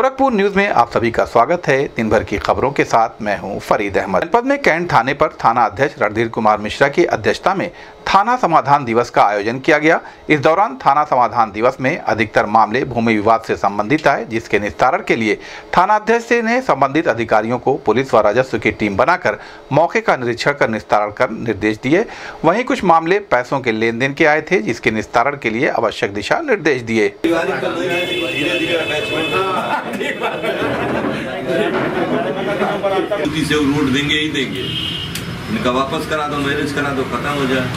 ahora Gorakhpur news में आप सभी का स्वागत है दिन भर की खबरों के साथ मैं हूँ फरीद अहमद जनपद में कैंट थाने पर थाना अध्यक्ष रणधीर कुमार मिश्रा की अध्यक्षता में थाना समाधान दिवस का आयोजन किया गया इस दौरान थाना समाधान दिवस में अधिकतर मामले भूमि विवाद से संबंधित आए जिसके निस्तारण के लिए थाना अध्यक्ष ने संबंधित अधिकारियों को पुलिस व राजस्व की टीम बनाकर मौके का निरीक्षण कर निस्तारण कर निर्देश दिए वहीं कुछ मामले पैसों के लेन देन के आए थे जिसके निस्तारण के लिए आवश्यक दिशा निर्देश दिए उसी से वो रोड देंगे ही देंगे। इनका वापस करा दो मैनेज करा दो खत्म हो जाए।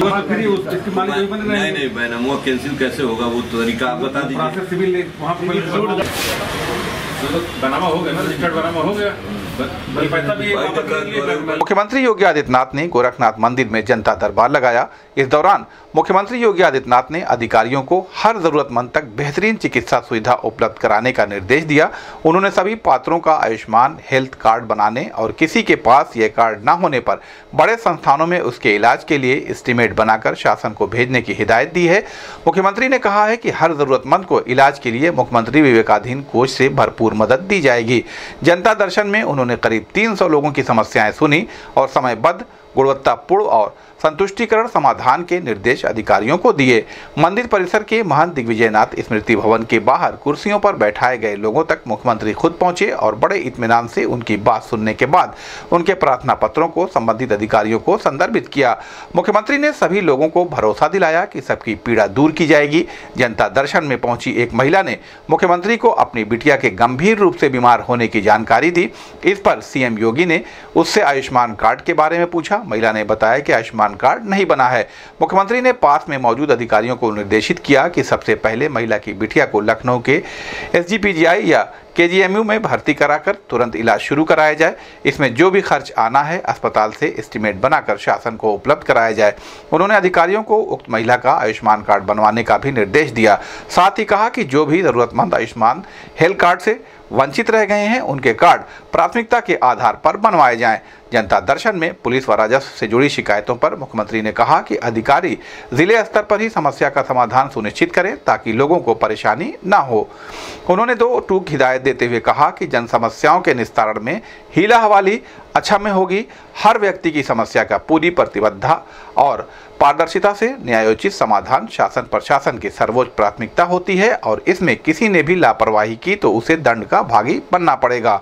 तो नहीं नहीं मैडम वो कैंसिल कैसे होगा? वो तरीका आप बता दीजिए। सिविल तो बनावा हो गया ना रजिस्टर्ड बनावा हो गया। मुख्यमंत्री योगी आदित्यनाथ ने गोरखनाथ मंदिर में जनता दरबार लगाया। इस दौरान मुख्यमंत्री योगी आदित्यनाथ ने अधिकारियों को हर जरूरतमंद तक बेहतरीन चिकित्सा सुविधा उपलब्ध कराने का निर्देश दिया। उन्होंने सभी पात्रों का आयुष्मान हेल्थ कार्ड बनाने और किसी के पास यह कार्ड न होने पर बड़े संस्थानों में उसके इलाज के लिए एस्टीमेट बनाकर शासन को भेजने की हिदायत दी है। मुख्यमंत्री ने कहा है कि हर जरूरतमंद को इलाज के लिए मुख्यमंत्री विवेकाधीन कोष से भरपूर मदद दी जाएगी। जनता दर्शन में उन्होंने करीब 300 लोगों की समस्याएँ सुनी और समयबद्ध गुणवत्तापूर्ण और संतुष्टिकरण समाधान के निर्देश अधिकारियों को दिए। मंदिर परिसर के महंत दिग्विजयनाथ स्मृति भवन के बाहर कुर्सियों पर बैठाए गए लोगों तक मुख्यमंत्री खुद पहुँचे और बड़े इतमान से उनकी बात सुनने के बाद उनके प्रार्थना पत्रों को संबंधित अधिकारियों को संदर्भित किया। मुख्यमंत्री ने सभी लोगों को भरोसा दिलाया कि सबकी पीड़ा दूर की जाएगी। जनता दर्शन में पहुँची एक महिला ने मुख्यमंत्री को अपनी बिटिया के गंभीर रूप से बीमार होने की जानकारी दी। इस पर सीएम योगी ने, उससे आयुष्मान कार्ड के बारे में पूछा। महिला ने बताया कि आयुष्मान कार्ड नहीं बना है। मुख्यमंत्री ने पास में मौजूद अधिकारियों को निर्देशित किया कि सबसे पहले महिला की बिटिया को लखनऊ के एसजीपीजीआई या केजीएमयू में भर्ती कराकर तुरंत इलाज शुरू कराया जाए। इसमें जो भी खर्च आना है, अस्पताल से एस्टिमेट बनाकर शासन को उपलब्ध कराया जाए। उन्होंने अधिकारियों को उक्त महिला का आयुष्मान कार्ड बनवाने का भी निर्देश दिया। साथ ही कहा कि जो भी जरूरतमंद आयुष्मान हेल्थ कार्ड से वंचित रह गए हैं, उनके कार्ड प्राथमिकता के आधार पर बनवाए जाएँ। जनता दर्शन में पुलिस व राजस्व से जुड़ी शिकायतों पर मुख्यमंत्री ने कहा कि अधिकारी ज़िले स्तर पर ही समस्या का समाधान सुनिश्चित करें ताकि लोगों को परेशानी न हो। उन्होंने दो टूक हिदायत देते हुए कहा कि जन समस्याओं के निस्तारण में हीला हवाली अच्छा में होगी। हर व्यक्ति की समस्या का पूरी प्रतिबद्धता और पारदर्शिता से न्यायोचित समाधान शासन प्रशासन की सर्वोच्च प्राथमिकता होती है और इसमें किसी ने भी लापरवाही की तो उसे दंड का भागी बनना पड़ेगा।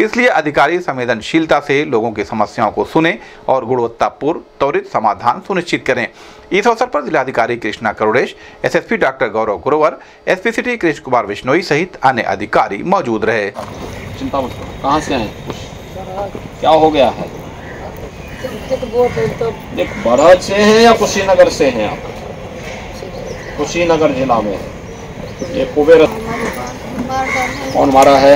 इसलिए अधिकारी संवेदनशीलता से लोगों की समस्याओं को सुने और गुणवत्तापूर्ण, त्वरित समाधान सुनिश्चित करें। इस अवसर पर जिलाधिकारी Krishna Karudesh, SSP doctor Gaurav Grover, SP city Krishna Kumar Bishnoi सहित अन्य अधिकारी मौजूद रहे। चिंता मत कहाँ से आए क्या हो गया है? देख बरहज से हैं या कुशीनगर से हैं आप? कुशीनगर जिला में। ये कुबेर कौन मारा है?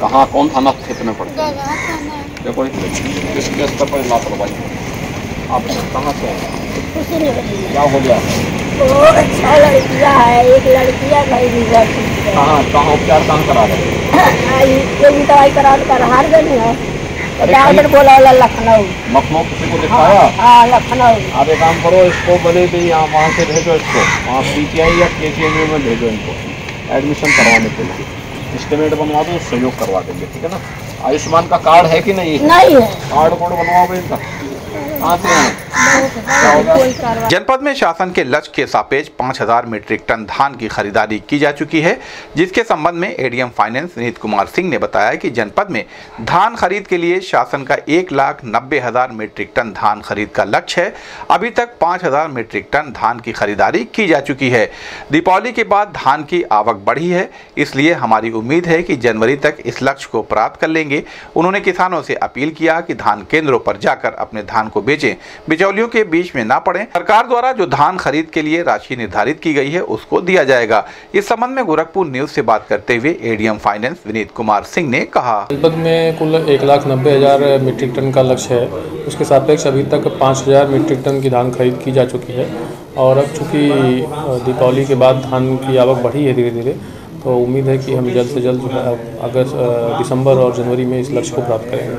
कहाँ कौन थाना क्षेत्र में पड़ता है? देखो किसके स्तर पर लापरवाही आप कहाँ से हैं? क्या हो गया? अच्छा लड़कियाँ है एक लड़कियाँ कहाँ कहाँ उपचार कहाँ करा रहे हैं? दवाई करा कर हार गई है। डॉक्टर बोला वाला लखनऊ लखनऊ किसी को दिखाया हाँ लखनऊ आप एक काम करो इसको बने भी यहाँ वहाँ से भेजो इसको वहाँ पी टी आई या के टी एम में भेजो इनको एडमिशन करवाने के लिए एस्टिमेट बनवा दो सहयोग करवा देंगे ठीक है ना? आयुष्मान का कार्ड है कि नहीं? है नहीं है। कार्ड कोड बनवाओगे इनका? जनपद में शासन के लक्ष्य के सापेक्ष 5000 मीट्रिक टन धान की खरीदारी की जा चुकी है, जिसके संबंध में एडीएम फाइनेंस विनीत कुमार सिंह ने बताया कि जनपद में धान खरीद के लिए शासन का एक लाख नब्बे हज़ार मीट्रिक टन धान खरीद का लक्ष्य है। अभी तक 5000 मीट्रिक टन धान की खरीदारी की जा चुकी है। दीपावली के बाद धान की आवक बढ़ी है, इसलिए हमारी उम्मीद है कि जनवरी तक इस लक्ष्य को प्राप्त कर लेंगे। उन्होंने किसानों से अपील किया कि धान केंद्रों पर जाकर अपने धान को बेचें। बिचौलियों के बीच में ना पड़े। सरकार द्वारा जो धान खरीद के लिए राशि निर्धारित की गई है उसको दिया जाएगा। इस संबंध में गोरखपुर न्यूज़ से बात करते हुए एडीएम फाइनेंस विनीत कुमार सिंह ने कहा। जनपद में कुल एक लाख नब्बे हज़ार मीट्रिक टन का लक्ष्य है। उसके सापेक्ष अभी तक पाँच हज़ार मीट्रिक टन की धान खरीद की जा चुकी है। और अब चूँकि दीपावली के बाद धान की आवक बढ़ी है धीरे धीरे तो उम्मीद है कि हम जल्द से जल्द जो है अगस्त दिसंबर और जनवरी में इस लक्ष्य को प्राप्त करेंगे?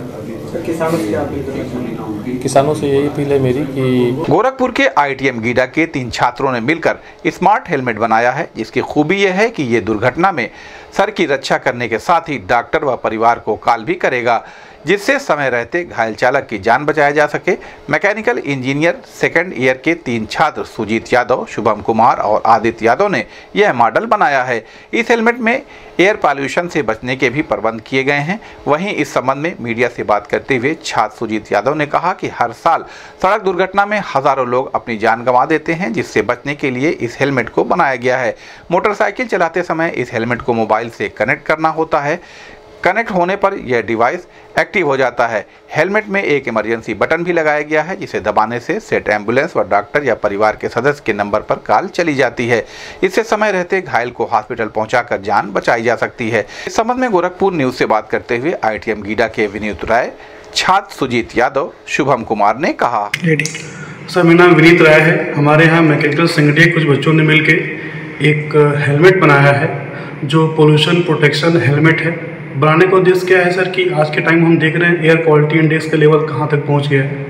किसानों से यही अपील है मेरी कि गोरखपुर के आईटीएम गीडा के तीन छात्रों ने मिलकर स्मार्ट हेलमेट बनाया है, जिसकी खूबी यह है कि ये दुर्घटना में सर की रक्षा करने के साथ ही डॉक्टर व परिवार को काल भी करेगा। जिससे समय रहते घायल चालक की जान बचाया जा सके। मैकेनिकल इंजीनियर सेकंड ईयर के तीन छात्र सुजीत यादव, शुभम कुमार और आदित्य यादव ने यह मॉडल बनाया है। इस हेलमेट में एयर पॉल्यूशन से बचने के भी प्रबंध किए गए हैं। वहीं इस संबंध में मीडिया से बात करते हुए छात्र सुजीत यादव ने कहा कि हर साल सड़क दुर्घटना में हज़ारों लोग अपनी जान गंवा देते हैं, जिससे बचने के लिए इस हेलमेट को बनाया गया है। मोटरसाइकिल चलाते समय इस हेलमेट को मोबाइल से कनेक्ट करना होता है। कनेक्ट होने पर यह डिवाइस एक्टिव हो जाता है। हेलमेट में एक इमरजेंसी बटन भी लगाया गया है, जिसे दबाने से सेट एंबुलेंस व डॉक्टर या परिवार के सदस्य के नंबर पर कॉल चली जाती है। इससे समय रहते घायल को हॉस्पिटल पहुंचाकर जान बचाई जा सकती है। इस संबंध में गोरखपुर न्यूज़ से बात करते हुए आईटीएम गीडा के विनीत राय, छात्र सुजीत यादव, शुभम कुमार ने कहा। सर, मेरा नाम विनीत राय है। हमारे यहाँ मैकेनिकल संगठन कुछ बच्चों ने मिलकर एक हेलमेट बनाया है, जो पोल्यूशन प्रोटेक्शन हेलमेट है। बनाने का उद्देश्य क्या है, सर, कि आज के टाइम हम देख रहे हैं एयर क्वालिटी इंडेक्स का लेवल कहाँ तक पहुँच गया है।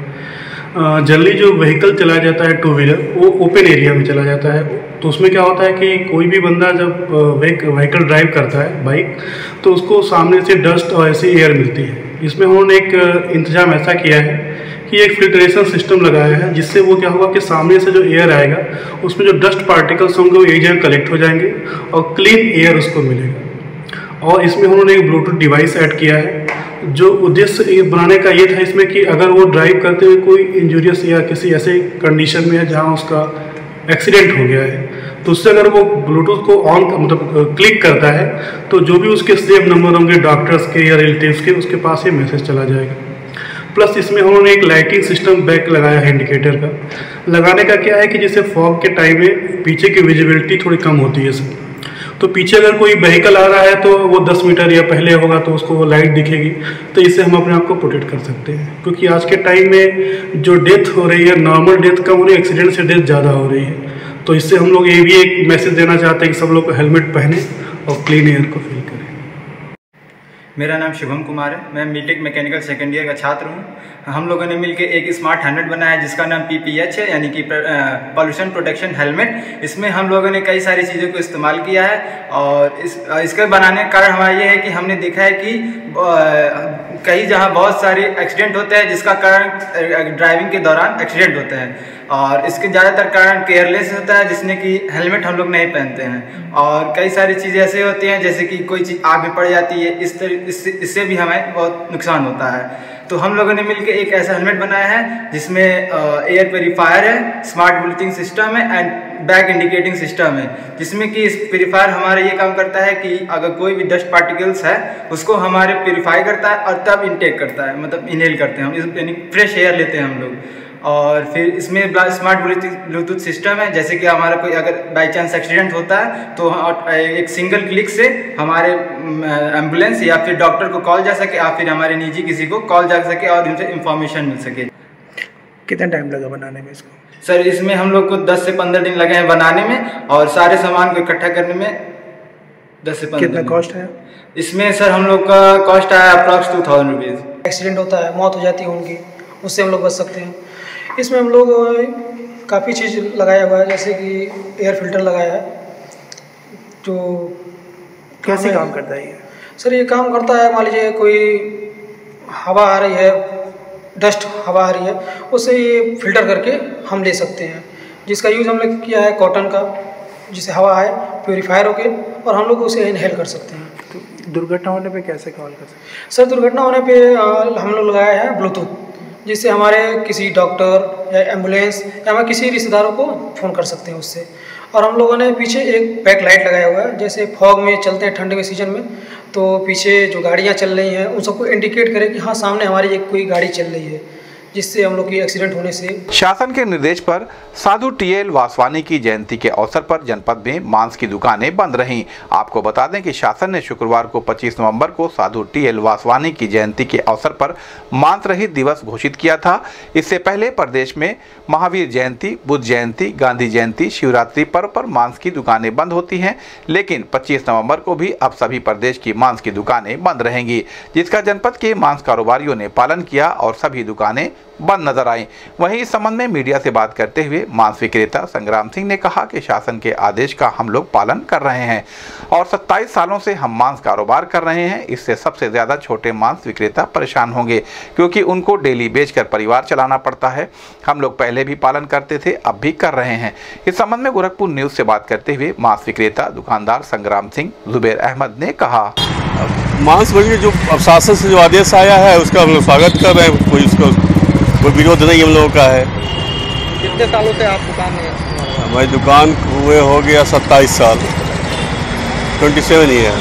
जनरली जो व्हीकल चलाया जाता है टू व्हीलर वो ओपन एरिया में चला जाता है। तो उसमें क्या होता है कि कोई भी बंदा जब व्हीकल ड्राइव करता है बाइक तो उसको सामने से डस्ट और ऐसी एयर मिलती है। इसमें उन्होंने एक इंतज़ाम ऐसा किया है कि एक फिल्ट्रेशन सिस्टम लगाया है, जिससे वो क्या होगा कि सामने से जो एयर आएगा, उसमें जो डस्ट पार्टिकल्स होंगे वो एक जगह कलेक्ट हो जाएँगे और क्लीन एयर उसको मिलेगा। और इसमें उन्होंने एक ब्लूटूथ डिवाइस ऐड किया है, जो उद्देश्य बनाने का ये था इसमें कि अगर वो ड्राइव करते हुए कोई इंजूरियस या किसी ऐसे कंडीशन में है जहाँ उसका एक्सीडेंट हो गया है तो उससे अगर वो ब्लूटूथ को ऑन मतलब क्लिक करता है तो जो भी उसके सेव नंबर होंगे डॉक्टर्स के या रिलेटिव्स के, उसके पास ये मैसेज चला जाएगा। प्लस इसमें उन्होंने एक लाइटिंग सिस्टम बैक लगाया है इंडिकेटर का। लगाने का क्या है कि जैसे फॉग के टाइम में पीछे की विजिबिलिटी थोड़ी कम होती है सर तो पीछे अगर कोई वहीकल आ रहा है तो वो 10 मीटर या पहले होगा तो उसको वो लाइट दिखेगी। तो इससे हम अपने आप को प्रोटेक्ट कर सकते हैं। क्योंकि आज के टाइम में जो डेथ हो रही है नॉर्मल डेथ कम हो रही है एक्सीडेंट से डेथ ज़्यादा हो रही है। तो इससे हम लोग ये भी एक मैसेज देना चाहते हैं कि सब लोग हेलमेट पहने और क्लीन एयर को फील मेरा नाम शुभम कुमार है। मैं बीटेक मैकेनिकल सेकेंड ईयर का छात्र हूँ। हम लोगों ने मिलकर एक स्मार्ट हेलमेट बनाया है, जिसका नाम पीपीएच है, यानी कि पॉल्यूशन प्रोटेक्शन हेलमेट इसमें हम लोगों ने कई सारी चीज़ों को इस्तेमाल किया है और इस, इसके बनाने का कारण हमारा ये है कि हमने देखा है कि कई जहाँ बहुत सारे एक्सीडेंट होते हैं, जिसका कारण ड्राइविंग के दौरान एक्सीडेंट होते हैं। और इसके ज़्यादातर कारण केयरलेस होता है, जिसने कि हेलमेट हम लोग नहीं पहनते हैं। और कई सारी चीज़ें ऐसे होती हैं, जैसे कि कोई चीज़ आग में पड़ जाती है, इस तरह इससे इससे भी हमें बहुत नुकसान होता है। तो हम लोगों ने मिलकर एक ऐसा हेलमेट बनाया है, जिसमें एयर प्योरीफायर है, स्मार्ट ब्लूथिंग सिस्टम है, एंड बैक इंडिकेटिंग सिस्टम है। जिसमें कि इस प्योरीफायर हमारा ये काम करता है कि अगर कोई भी डस्ट पार्टिकल्स है, उसको हमारे प्योरीफाई करता है और तब इनटेक करता है मतलब इनहेल करते हैं हम यानी फ्रेश एयर लेते हैं हम लोग। और फिर इसमें स्मार्ट ब्लूटूथ सिस्टम है जैसे कि हमारा कोई अगर बाई चांस एक्सीडेंट होता है तो एक सिंगल क्लिक से हमारे एंबुलेंस या फिर डॉक्टर को कॉल जा सके या फिर हमारे निजी किसी को कॉल जा सके और उनसे इंफॉर्मेशन मिल सके। कितना टाइम लगा बनाने में इसको? सर इसमें हम लोग को 10 से 15 दिन लगे हैं बनाने में और सारे सामान को इकट्ठा करने में 10 से 15 कितना कॉस्ट है? इसमें सर हम लोग का कॉस्ट आया approx two thousand rupees accident होता है मौत हो जाती है उनकी उससे हम लोग बच सकते हैं। इसमें हम लोग काफ़ी चीज़ लगाया हुआ है जैसे कि एयर फ़िल्टर लगाया है जो कैसे काम करता है ये? सर ये काम करता है मान लीजिए कोई हवा आ रही है डस्ट हवा आ रही है उसे ये फ़िल्टर करके हम ले सकते हैं। जिसका यूज़ हमने किया है कॉटन का जिसे हवा आए प्योरीफायर होके और हम लोग उसे इनहेल कर सकते हैं। तो दुर्घटना होने पे कैसे कॉल कर सकते हैं? सर दुर्घटना होने पे हम लोग लगाया है ब्लूटूथ जिससे हमारे किसी डॉक्टर या एंबुलेंस या हमारे किसी रिश्तेदारों को फ़ोन कर सकते हैं उससे। और हम लोगों ने पीछे एक बैक लाइट लगाया हुआ है, जैसे फॉग में चलते हैं, ठंड के सीज़न में तो पीछे जो गाड़ियाँ चल रही हैं, उन सबको इंडिकेट करें कि हाँ सामने हमारी एक कोई गाड़ी चल रही है। जिससे हम लोग की एक्सीडेंट होने से शासन के निर्देश पर साधु टीएल वासवानी की जयंती के अवसर पर जनपद में मांस की दुकानें बंद रहीं। आपको बता दें कि शासन ने शुक्रवार को 25 नवंबर को साधु टीएल वासवानी की जयंती के अवसर पर मांस रहित दिवस घोषित किया था। इससे पहले प्रदेश में महावीर जयंती, बुद्ध जयंती, गांधी जयंती, शिवरात्रि पर्व पर मांस की दुकानें बंद होती हैं, लेकिन पच्चीस नवंबर को भी अब सभी प्रदेश की मांस की दुकानें बंद रहेंगी, जिसका जनपद के मांस कारोबारियों ने पालन किया और सभी दुकानें बंद नज़र आई। वहीं इस संबंध में मीडिया से बात करते हुए मांस विक्रेता संग्राम सिंह ने कहा कि शासन के आदेश का हम लोग पालन कर रहे हैं और 27 सालों से हम मांस कारोबार कर रहे हैं। इससे सबसे ज़्यादा छोटे मांस विक्रेता परेशान होंगे, क्योंकि उनको डेली बेचकर परिवार चलाना पड़ता है। हम लोग पहले भी पालन करते थे, अब भी कर रहे हैं। इस संबंध में गोरखपुर न्यूज़ से बात करते हुए मांस विक्रेता दुकानदार संग्राम सिंह जुबेर अहमद ने कहा। मांस वर्ग जो शासन से जो आदेश आया है, उसका हम लोग स्वागत कर रहे हैं। कोई उसका कोई विरोध नहीं हम लोगों का है। कितने सालों से आप दुकान में हमारी दुकान हुए हो गया सत्ताईस साल। ट्वेंटी सेवन ईयर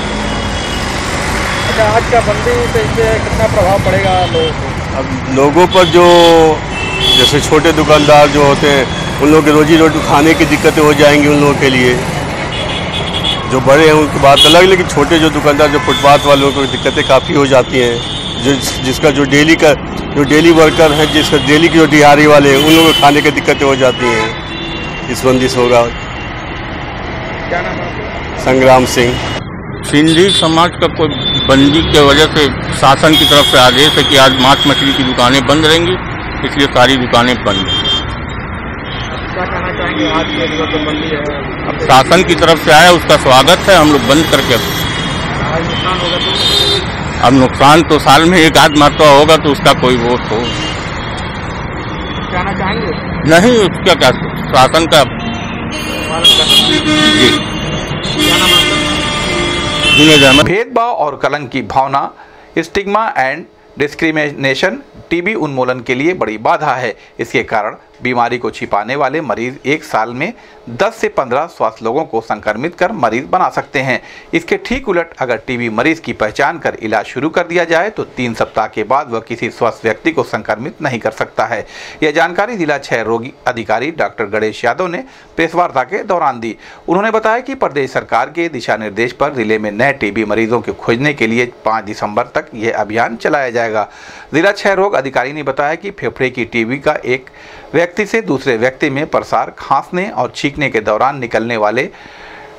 अच्छा आज का बंदी से इससे कितना प्रभाव पड़ेगा लोगों को? अब लोगों पर जो जैसे छोटे दुकानदार जो होते हैं उन लोगों के रोजी रोटी खाने की दिक्कतें हो जाएँगी उन लोगों के लिए। जो बड़े हैं उनकी बात अलग लेकिन छोटे जो दुकानदार जो फुटपाथ वालों को दिक्कतें काफ़ी हो जाती हैं जिस जिसका जो डेली का जो डेली वर्कर हैं जिसका डेली की जो दिहाड़ी वाले हैं उन लोगों को खाने की दिक्कतें हो जाती हैं। इस बंदिश होगा। क्या नाम है संग्राम सिंह। सिंधी समाज का कोई बंदी के वजह से शासन की तरफ़ से आदेश है कि आज मांस मछली की दुकानें बंद रहेंगी इसलिए सारी दुकानें बंद हैं। क्या कहना चाहेंगे? आज के जो तो बंदी है। अब शासन की तरफ़ से आया उसका स्वागत है हम लोग बंद करके अब। नुकसान होगा तो अब नुकसान तो साल में एक आध मरतबा होगा तो उसका कोई वो तो कहना चाहेंगे? नहीं उसका क्या शासन का जी। है भेदभाव और कलंक की भावना स्टिग्मा एंड डिस्क्रिमिनेशन टीबी उन्मूलन के लिए बड़ी बाधा है। इसके कारण बीमारी को छिपाने वाले मरीज़ एक साल में 10 से 15 स्वास्थ्य लोगों को संक्रमित कर मरीज़ बना सकते हैं। इसके ठीक उलट अगर टीबी मरीज़ की पहचान कर इलाज शुरू कर दिया जाए तो तीन सप्ताह के बाद वह किसी स्वस्थ व्यक्ति को संक्रमित नहीं कर सकता है। यह जानकारी जिला क्षय रोगी अधिकारी डॉक्टर गणेश यादव ने प्रेस वार्ता के दौरान दी। उन्होंने बताया कि प्रदेश सरकार के दिशा निर्देश पर ज़िले में नए टीबी मरीजों को खोजने के लिए पाँच दिसंबर तक यह अभियान चलाया जाएगा। जिला क्षय रोग अधिकारी ने बताया कि फेफड़े की टीबी का एक व्यक्ति से दूसरे व्यक्ति में प्रसार खांसने और छींकने के दौरान निकलने वाले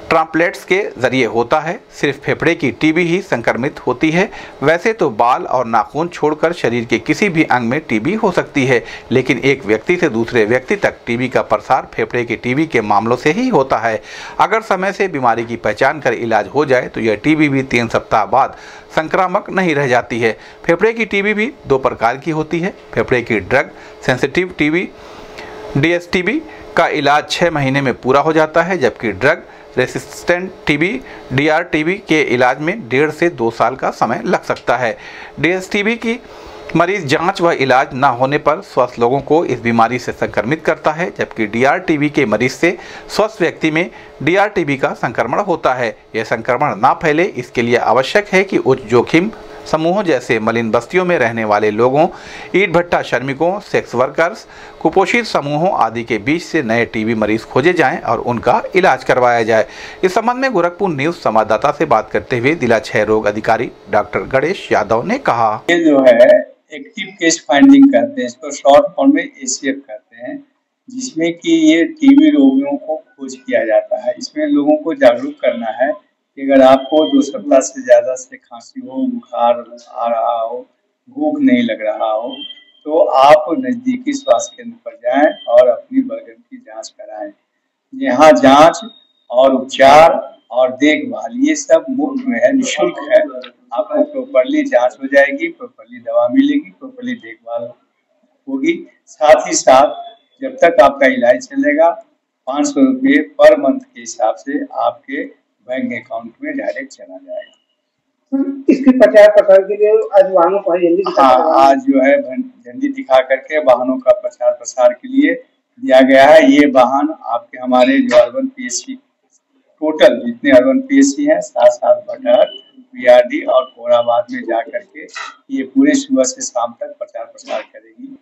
ट्रांपलेट्स के ज़रिए होता है। सिर्फ़ फेफड़े की टीबी ही संक्रमित होती है। वैसे तो बाल और नाखून छोड़कर शरीर के किसी भी अंग में टीबी हो सकती है, लेकिन एक व्यक्ति से दूसरे व्यक्ति तक टीबी का प्रसार फेफड़े की टीबी के मामलों से ही होता है। अगर समय से बीमारी की पहचान कर इलाज हो जाए तो यह टीबी भी तीन सप्ताह बाद संक्रामक नहीं रह जाती है। फेफड़े की टीबी भी दो प्रकार की होती है। फेफड़े की ड्रग सेंसिटिव टीबी, डीएसटीबी का इलाज छः महीने में पूरा हो जाता है, जबकि ड्रग रेसिस्टेंट टीबी डीआरटीबी के इलाज में डेढ़ से दो साल का समय लग सकता है। डीएसटीबी की मरीज़ जाँच व इलाज न होने पर स्वस्थ लोगों को इस बीमारी से संक्रमित करता है, जबकि डीआरटीबी के मरीज़ से स्वस्थ व्यक्ति में डीआरटीबी का संक्रमण होता है। यह संक्रमण ना फैले, इसके लिए आवश्यक है कि उच्च जोखिम समूहों जैसे मलिन बस्तियों में रहने वाले लोगों, ईट भट्टा श्रमिकों सेक्स वर्कर्स कुपोषित समूहों आदि के बीच से नए टीबी मरीज़ खोजे जाएँ और उनका इलाज करवाया जाए। इस संबंध में गोरखपुर न्यूज़ संवाददाता से बात करते हुए जिला क्षय रोग अधिकारी डॉक्टर गणेश यादव ने कहा। ये जो है एक्टिव केस फाइंडिंग करते हैं, इसको शॉर्ट फॉर्म में एसीएफ कहते हैं, जिसमें कि ये टीबी रोगियों को खोज किया जाता है। इसमें लोगों को जागरूक करना है कि अगर आपको दो सप्ताह से ज़्यादा से खांसी हो, बुखार आ रहा हो, भूख नहीं लग रहा हो तो आप नजदीकी स्वास्थ्य केंद्र पर जाएँ और अपनी बर्गन की जाँच कराएँ। यहाँ जाँच और उपचार और देखभाल, ये सब मुफ़्त में है, निशुल्क है। आपको प्रॉपरली जाँच हो जाएगी प्रॉपरली दवा मिलेगी प्रॉपरली देखभाल होगी। साथ ही साथ जब तक आपका इलाज चलेगा, पाँच सौ रुपये पर मंथ के हिसाब से आपके बैंक अकाउंट में डायरेक्ट चला जाएगा। इसके प्रचार प्रसार के लिए आज वाहनों को जल्दी हाँ आज जो है झंडी दिखा करके वाहनों का प्रचार प्रसार के लिए दिया गया है। ये वाहन आपके हमारे जो अर्बन पीएससी टोटल जितने अर्बन पीएससी हैं सात सात बटर बीआरडी और कोराबाद में जा करके ये पूरे सुबह से शाम तक प्रचार प्रसार करेगी।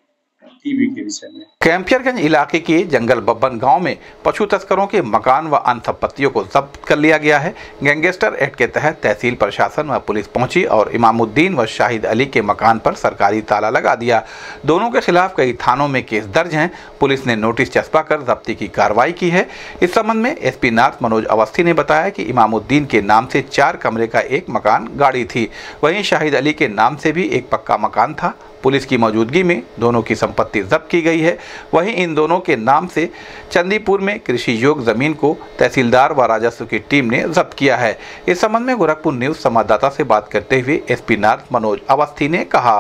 टीबी के विषय में कैंपियरगंज इलाके के जंगल बब्बन गाँव में पशु तस्करों के मकान व अन्य संपत्तियों को जब्त कर लिया गया है। गैंगस्टर एक्ट के तहत तहसील प्रशासन व पुलिस पहुँची और इमामुद्दीन व शाहिद अली के मकान पर सरकारी ताला लगा दिया। दोनों के खिलाफ कई थानों में केस दर्ज हैं। पुलिस ने नोटिस चस्पा कर जब्ती की कार्रवाई की है। इस संबंध में एसपी नार्थ मनोज अवस्थी ने बताया कि इमामुद्दीन के नाम से चार कमरे का एक मकान गाड़ी थी। वहीं शाहिद अली के नाम से भी एक पक्का मकान था। पुलिस की मौजूदगी में दोनों की संपत्ति जब्त की गई है। वहीं इन दोनों के नाम से चंदीपुर में कृषि योग ज़मीन को तहसीलदार व राजस्व की टीम ने जब्त किया है। इस संबंध में गोरखपुर न्यूज़ संवाददाता से बात करते हुए एसपी नॉर्थ मनोज अवस्थी ने कहा।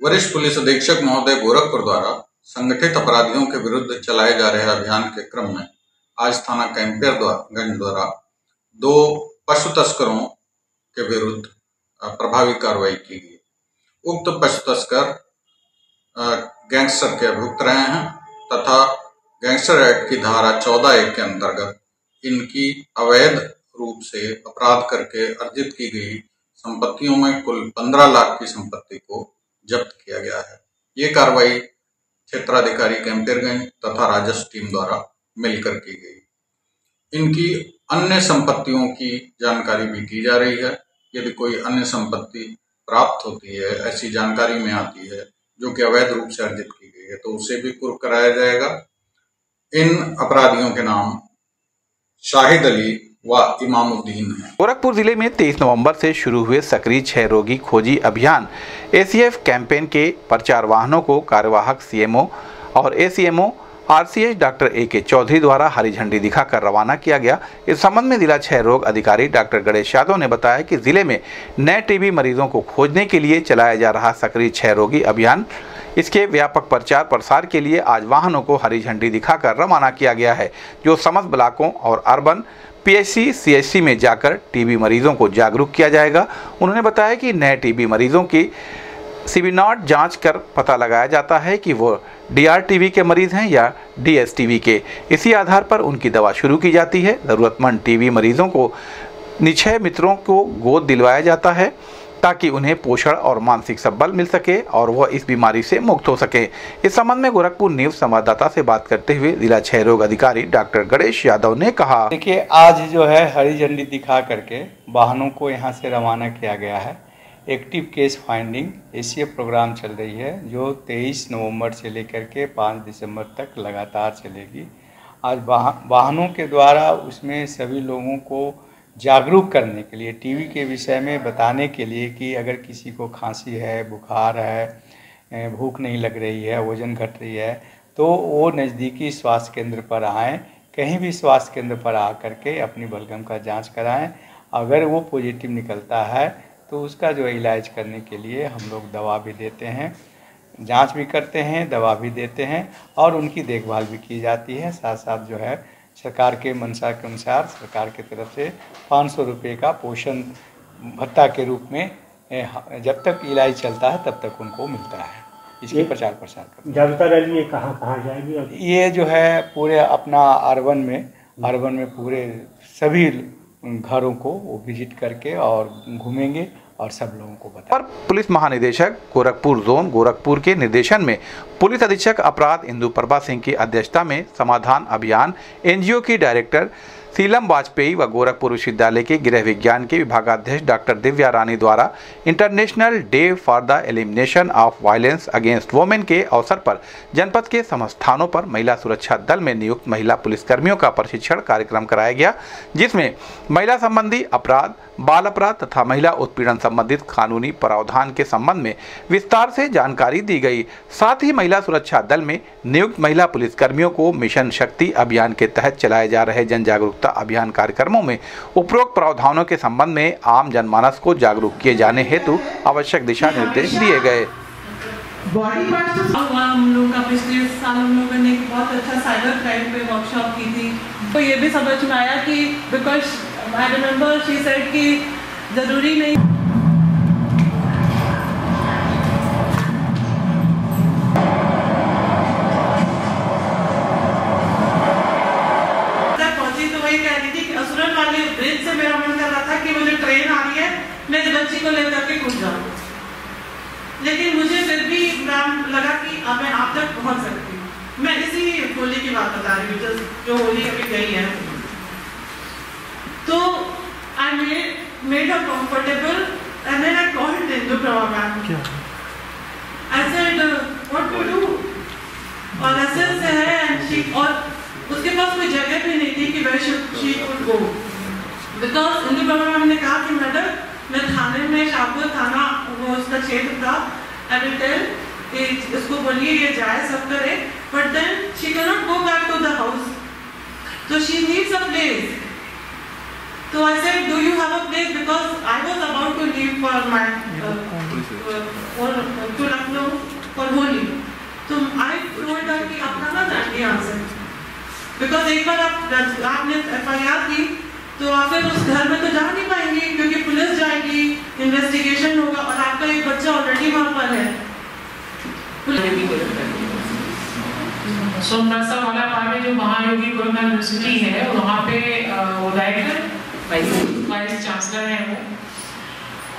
वरिष्ठ पुलिस अधीक्षक महोदय गोरखपुर द्वारा संगठित अपराधियों के विरुद्ध चलाए जा रहे अभियान के क्रम में आज थाना कैंपेर गंज द्वारा दो पशु तस्करों के विरुद्ध प्रभावी कार्रवाई की गई। उक्त पशु तस्कर गैंगस्टर के अभियुक्त रहे हैं तथा गैंगस्टर एक्ट की धारा चौदह एक के अंतर्गत इनकी अवैध रूप से अपराध करके अर्जित की गई संपत्तियों में कुल पंद्रह लाख की संपत्ति को जब्त किया गया है। ये कार्रवाई क्षेत्राधिकारी कैंपेरगंज तथा राजस्व टीम द्वारा मिलकर की गई। इनकी अन्य संपत्तियों की जानकारी भी की जा रही है। यदि कोई अन्य संपत्ति प्राप्त होती है, ऐसी जानकारी में आती है, जो कि अवैध रूप से अर्जित की गई है तो उसे भी कुर्क कराया जाएगा। इन अपराधियों के नाम शाहिद अली व इमामुद्दीन है। गोरखपुर ज़िले में 23 नवंबर से शुरू हुए सक्रिय छह रोगी खोजी अभियान, एसीएफ कैंपेन के प्रचार वाहनों को कार्यवाहक सीएमओ और एसीएमओ आरसीएच डॉक्टर ए के चौधरी द्वारा हरी झंडी दिखाकर रवाना किया गया। इस संबंध में जिला क्षय रोग अधिकारी डॉक्टर गणेश यादव ने बताया कि ज़िले में नए टीबी मरीजों को खोजने के लिए चलाया जा रहा सक्रिय क्षय रोगी अभियान। इसके व्यापक प्रचार प्रसार के लिए आज वाहनों को हरी झंडी दिखाकर रवाना किया गया है, जो समस्त ब्लाकों और अर्बन पीएचसी सीएचसी में जाकर टीबी मरीजों को जागरूक किया जाएगा। उन्होंने बताया कि नए टीबी मरीजों की सीबीनॉट जाँच कर पता लगाया जाता है कि वो डीआरटीवी के मरीज़ हैं या डीएसटीवी के। इसी आधार पर उनकी दवा शुरू की जाती है। ज़रूरतमंद टीबी मरीजों को, निश्चय मित्रों को गोद दिलवाया जाता है ताकि उन्हें पोषण और मानसिक सबल मिल सके और वह इस बीमारी से मुक्त हो सके। इस संबंध में गोरखपुर न्यूज़ संवाददाता से बात करते हुए जिला क्षय रोग अधिकारी डॉक्टर गणेश यादव ने कहा, देखिए, आज जो है हरी झंडी दिखा करके वाहनों को यहाँ से रवाना किया गया है। Active case finding ACA programme चल रही है, जो 23 नवंबर से लेकर के 5 दिसंबर तक लगातार चलेगी। आज वाहनों के द्वारा उसमें सभी लोगों को जागरूक करने के लिए, टीवी के विषय में बताने के लिए कि अगर किसी को खांसी है, बुखार है भूख नहीं लग रही है, वज़न घट रही है तो वो नज़दीकी स्वास्थ्य केंद्र पर आएँ, कहीं भी स्वास्थ्य केंद्र पर आ करके अपनी बलगम का जाँच कराएँ। अगर वो पॉजिटिव निकलता है तो उसका जो इलाज करने के लिए हम लोग दवा भी देते हैं जाँच भी करते हैं दवा भी देते हैं और उनकी देखभाल भी की जाती है। साथ साथ जो है सरकार के मंशा के अनुसार सरकार की तरफ़ से पाँच सौ रुपये का पोषण भत्ता के रूप में जब तक इलाज चलता है तब तक उनको मिलता है। इसकी प्रचार प्रसार कर जागरूकता रैली ये कहाँ कहाँ जाएगी ये जो है पूरे अपना अर्बन में अर्बन में पूरे सभी घरों को वो विज़िट करके और घूमेंगे। और सब लोगों को बता। पर पुलिस महानिदेशक गोरखपुर जोन, गोरखपुर के निर्देशन में पुलिस अधीक्षक अपराध इंदु प्रभा सिंह की अध्यक्षता में समाधान अभियान एनजीओ की डायरेक्टर सीलम वाजपेयी व गोरखपुर विश्वविद्यालय के गृह विज्ञान के विभागाध्यक्ष डॉक्टर दिव्या रानी द्वारा international day for the elimination of violence against women के अवसर पर जनपद के समस्त स्थानों पर महिला सुरक्षा दल में नियुक्त महिला पुलिसकर्मियों का प्रशिक्षण कार्यक्रम कराया गया, जिसमें महिला संबंधी अपराध बाल अपराध तथा महिला उत्पीड़न संबंधित कानूनी प्रावधान के संबंध में विस्तार से जानकारी दी गई। साथ ही महिला सुरक्षा दल में नियुक्त महिला पुलिसकर्मियों को मिशन शक्ति अभियान के तहत चलाए जा रहे जन जागरूकता अभियान कार्यक्रमों में उपरोक्त प्रावधानों के संबंध में आम जनमानस को जागरूक किए जाने हेतु आवश्यक दिशा निर्देश दिए गए। बॉडी पार्ट्स हम का पिछले साल हम लोगों ने बहुत अच्छा साइबर क्राइम पे वर्कशॉप की थी। तो ये भी समझ में आया कि because I remember she said कि ज़रूरी नहीं। तो मुझे ट्रेन आ रही है, मैं बच्ची को लेकर लेकिन मुझे फिर भी लगा कि अब मैं आप तक पहुँच सकती हूँ मैं इसी होली की बात बता रही हूँ जो होली अभी गई है तो I made made her comfortable and then I called Nindu Prabha ma'am. I said, uh, what to do? और ऐसे ऐसे है and she और उसके पास कोई जगह भी नहीं थी कि where she, she could go. Because Indu Prabha ma'am ने कहा कि मैडम मैं थाने में शाहपुर थाना वो उसका क्षेत्र था आई विल टेल कि इसको बोलिए ये जाए सब करे but then she can not go back to the house तो शी नीड्स अ प्लेस तो I said do you have a place because I was about to leave for my to Lucknow for Holi तो I told her कि आप कहाँ जाएँगे यहाँ से। Because एक बार आप आपने एफ़ आई आर की तो आप फिर उस घर में तो जा नहीं पाएँगे क्योंकि पुलिस जाएगी इन्वेस्टिगेशन होगा और आपका एक बच्चा ऑलरेडी वहाँ पर है। वाला में जो महायोगी यूनिवर्सिटी है वहाँ पे डायरेक्टर वाइस चांसलर हैं वो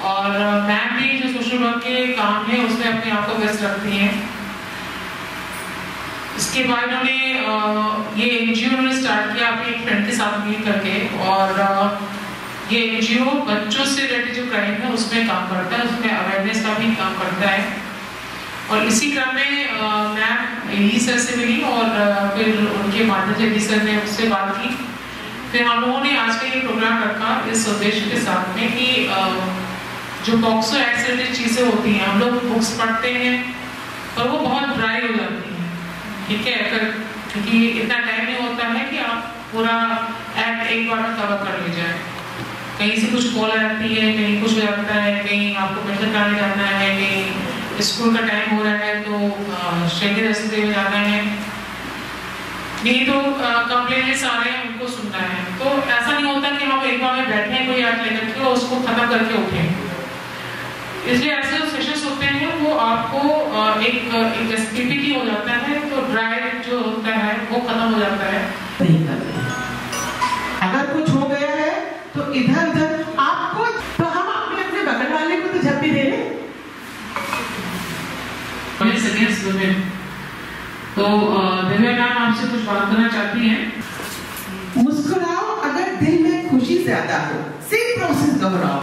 और मैम भी जो सोशल वर्क के काम है उसमें अपने आप को व्यस्त रखती हैं इसके बाद उन्होंने ये एन जी उन्होंने स्टार्ट किया अपने एक फ्रेंड के साथ मिल करके और ये एनजीओ बच्चों से रिलेटेड जो क्राइम है, उसमें काम करता है, उसमें अवेयरनेस का भी काम करता है। और इसी क्रम में मैम यही सर से मिली और फिर उनके माध्यम से सर ने उससे बात की। फिर हम लोगों ने आज का ये प्रोग्राम रखा इस उद्देश्य के साथ में कि जो बॉक्सो एक्ट चीज़ें होती हैं, हम लोग बुक्स पढ़ते हैं और वो बहुत ड्राई हो जाती हैं। ठीक है? अगर, क्योंकि इतना टाइम नहीं होता है कि आप पूरा एक्ट एक बार में कवर कर ले जाए। कहीं से कुछ कॉल आती है, कहीं कुछ हो जाता है, कहीं आपको मेडिकल कराने जाना है, कहीं स्कूल का टाइम हो रहा है तो शहरी रस्ते में जाना है। नहीं तो कंप्लेनेंट्स आ रहे हैं उनको सुनना है। तो ऐसा नहीं होता कि हम एक बार में बैठे कोई एक्ट लेकर के उसको खत्म करके उठे। इसलिए ऐसे जो सेशंस होते हैं, वो आपको एक पीपीटी हो जाता है। तो ड्राई जो होता है, वो खत्म हो जाता है। अगर कुछ हो गया है तो इधर उधर आपको तो हम अपने अपने बगल वाले को तो जब भी दे रहे अगेंस्ट तो दिव्या मैम आपसे कुछ बात करना चाहती हैं। मुस्कुराओ, अगर दिल में खुशी ज़्यादा हो सेम प्रोसेस दोहराओ।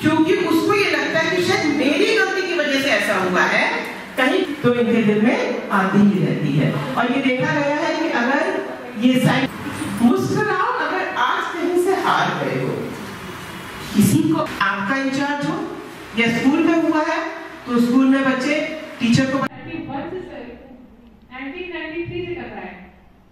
क्योंकि उसको ये लगता है कि शायद मेरी गलती की वजह से ऐसा हुआ है। कहीं तो इनके दिल में आती ही रहती है। और ये देखा गया है कि अगर ये साइड मुस्कुराओ, अगर आज कहीं से हार गए हो। किसी को आपका इंचार्ज हो, या स्कूल में हुआ है तो स्कूल में बच्चे, टीचर को 1993 से कर रहा है।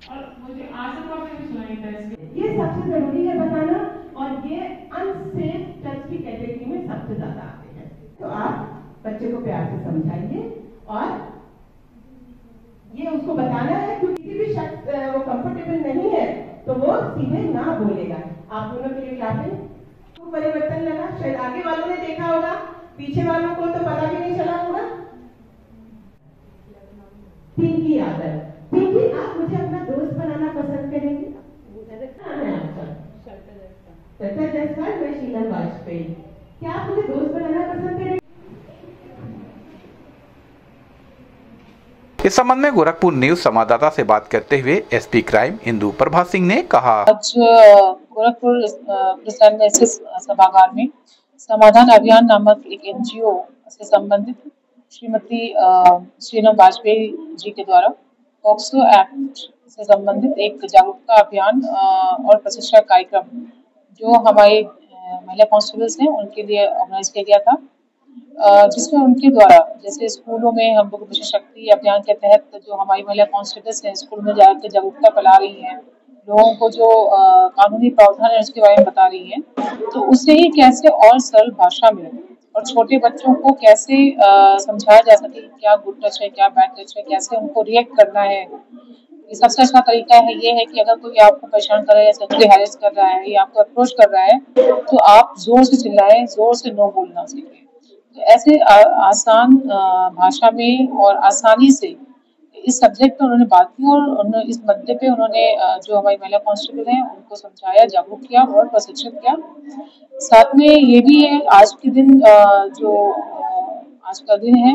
और मुझे तक भी सुनाई था ये सबसे ज़रूरी है बताना, और ये अनसेफ टच की कैटेगरी में सबसे ज़्यादा आते हैं। तो आप बच्चे को प्यार से समझाइए, और ये उसको बताना है, क्योंकि किसी भी शख्स वो कंफर्टेबल नहीं है तो वो सीधे ना बोलेगा। आप दोनों के लिए क्लास तो परिवर्तन लगा, शायद आगे वालों ने देखा होगा, पीछे वालों को तो पता भी नहीं चला होगा। पिंकी आदत पिंकी आप मुझे अपना दोस्त बनाना पसंद करेंगे? मैं शीला वाजपेयी। क्या आप मुझे दोस्त बनाना पसंद करेंगे? इस संबंध में गोरखपुर न्यूज़ संवाददाता से बात करते हुए एसपी क्राइम इंदु प्रभा सिंह ने कहा। आज गोरखपुर सभागार में समाधान अभियान नामक एक एनजीओ से संबंधित श्रीमती श्रीनम वाजपेयी जी के द्वारा पॉक्सो एक्ट से संबंधित एक जागरूकता अभियान और प्रशिक्षण कार्यक्रम जो हमारे महिला कांस्टेबल्स हैं, उनके लिए ऑर्गेनाइज किया गया था। जिसमें उनके द्वारा, जैसे स्कूलों में हम लोग विशेष शक्ति अभियान के तहत जो हमारी महिला कांस्टेबल्स हैं, स्कूल में जाकर जागरूकता फैला रही हैं, लोगों को जो कानूनी प्रावधान है उसके बारे में बता रही हैं तो उससे ही कैसे और सरल भाषा में और छोटे बच्चों को कैसे समझाया जा सके क्या गुड टच है क्या बैड टच है कैसे उनको रिएक्ट करना है। ये सबसे अच्छा तरीका है ये है कि अगर कोई आपको परेशान कर रहा है सेक्सुअली हैरेस कर रहा है या आपको अप्रोच कर रहा है तो आप ज़ोर से चिल्लाएँ ज़ोर से नो बोलना सीखें। तो ऐसे आ, आसान भाषा में और आसानी से इस सब्जेक्ट पे उन्होंने बात की और उन्होंने इस मुद्दे पे उन्होंने जो हमारी महिला कांस्टेबल हैं, उनको समझाया, जागरूक किया और प्रशिक्षित किया। साथ में ये भी है, आज के दिन जो आज का दिन है,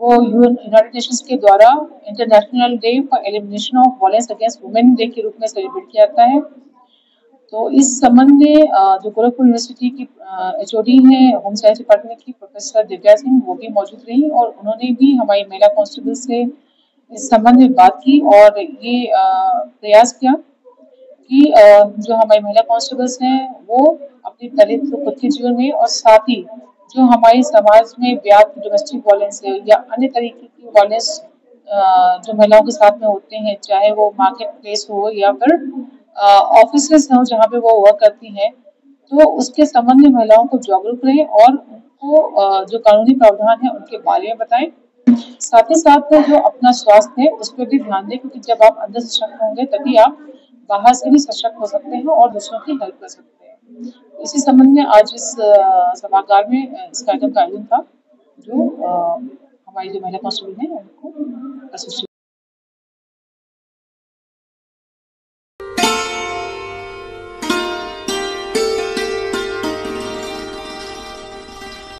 वो यूनाइटेड नेशंस के द्वारा international day for elimination of violence against women day के रूप में सेलिब्रेट किया जाता है। तो इस संबंध में जो गोरखपुर यूनिवर्सिटी की एच ओ डी है होम साइंस डिपार्टमेंट की प्रोफेसर दिव्या सिंह, वो भी मौजूद रही और उन्होंने भी हमारी महिला कांस्टेबल से इस संबंध में बात की और ये प्रयास किया कि जो हमारी महिला कांस्टेबल्स हैं, वो अपने पहले तो खुद के जीवन में और साथ ही जो हमारे समाज में व्याप्त डोमेस्टिक वायलेंस है या अन्य तरीके की वायलेंस जो महिलाओं के साथ में होते हैं, चाहे वो मार्केट प्लेस हो या फिर ऑफ़िस हो जहाँ पे वो वर्क करती हैं तो उसके संबंध में महिलाओं को जागरूक रहे और उनको जो कानूनी प्रावधान है, उनके बारे में बताएँ। साथ ही साथ जो अपना स्वास्थ्य है, उस पर भी ध्यान दें, क्योंकि जब आप अंदर सशक्त होंगे, तभी आप बाहर से भी सशक्त हो सकते हैं और दूसरों की हेल्प कर सकते हैं। इसी संबंध में आज इस सभागार में इस कार्यक्रम का आयोजन था, जो हमारी जो महिला कांस्टेबल है, उनको